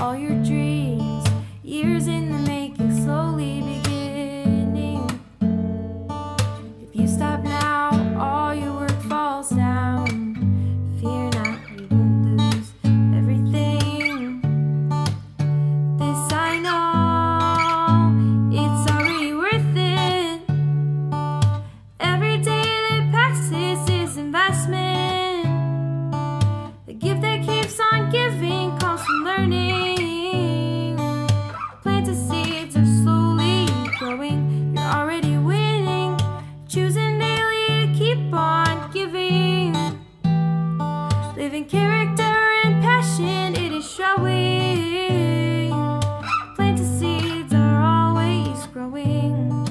all your dreams, years in the making, slowly beginning. If you stop now. already winning, choosing daily to keep on giving. Living character and passion, it is showing. Planted seeds are always growing.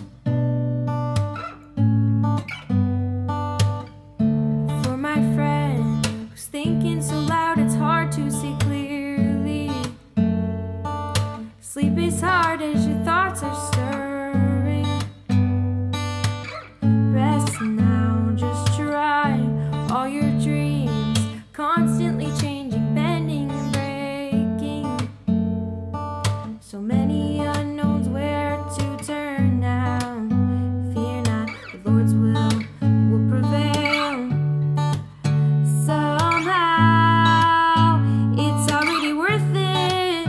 For my friend who's thinking so loud, it's hard to see clearly. Sleep is hard as your thoughts are stirring. All your dreams, constantly changing, bending and breaking. So many unknowns where to turn now. Fear not, the Lord's will will prevail. Somehow, it's already worth it.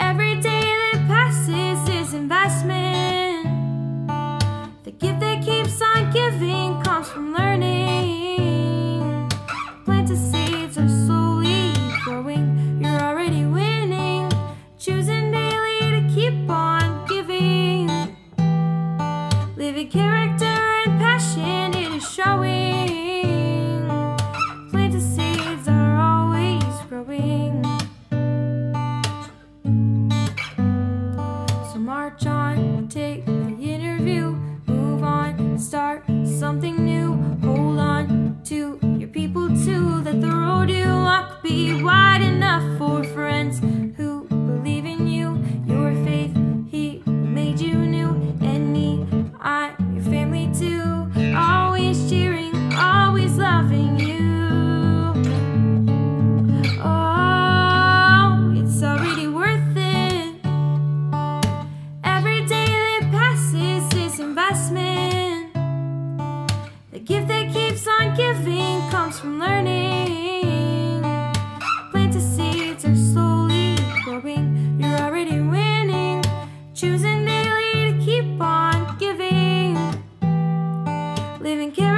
Every day that passes is investment. The gift that keeps on giving comes from learning. Civic character and passion it is showing. Planted seeds are always growing. So march on, take the interview, move on, start something new. Hold on to your people too. Let the road you walk be wide giving comes from learning. Plant the seeds are slowly growing. You're already winning. Choosing daily to keep on giving. Living.